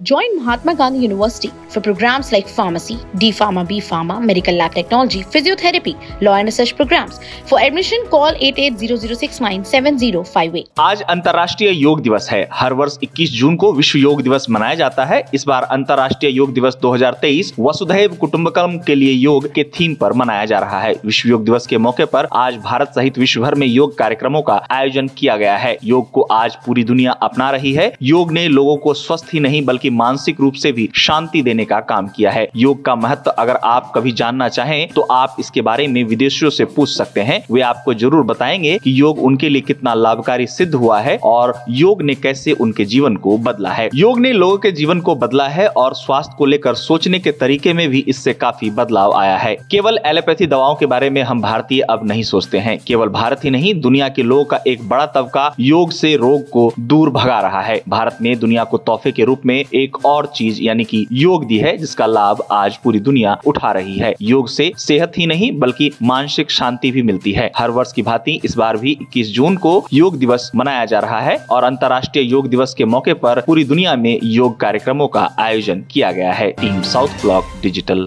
Join Mahatma Gandhi University for programs like pharmacy, D Pharma, B Pharma, medical lab technology, physiotherapy, law and research programs. For admission, call 8800697058. आज अंतर्राष्ट्रीय योग दिवस है। हर वर्ष 21 जून को विश्व योग दिवस मनाया जाता है। इस बार अंतर्राष्ट्रीय योग दिवस 2023 वसुधैव कुटुंबकम के लिए योग के थीम पर मनाया जा रहा है। विश्व योग दिवस के मौके पर आज भारत सहित विश्व भर में योग कार्यक्रमों का आयोजन किया गया है। योग को आज पूरी दुनिया अपना रही है। योग ने लोगों को स्वस्थ ही नहीं बल्कि मानसिक रूप से भी शांति देने का काम किया है। योग का महत्व अगर आप कभी जानना चाहें तो आप इसके बारे में विदेशियों से पूछ सकते हैं। वे आपको ज़रूर बताएँगे कि योग उनके लिए कितना लाभकारी सिद्ध हुआ है और योग ने कैसे उनके जीवन को बदला है। योग ने लोगों के जीवन को बदला है और स्वास्थ्य को लेकर सोचने के तरीके में भी इससे काफ़ी बदलाव आया है। केवल एलोपैथी दवाओं के बारे में हम भारतीय अब नहीं सोचते हैं। केवल भारत ही नहीं, दुनिया के लोगों का एक बड़ा तबका योग से रोग को दूर भगा रहा है। भारत ने दुनिया को तोहफे के रूप में एक और चीज़ यानी कि योग दी है, जिसका लाभ आज पूरी दुनिया उठा रही है। योग से सेहत ही नहीं, बल्कि मानसिक शांति भी मिलती है। हर वर्ष की भांति इस बार भी 21 जून को योग दिवस मनाया जा रहा है और अंतर्राष्ट्रीय योग दिवस के मौके पर पूरी दुनिया में योग कार्यक्रमों का आयोजन किया गया है। Team South Block digital.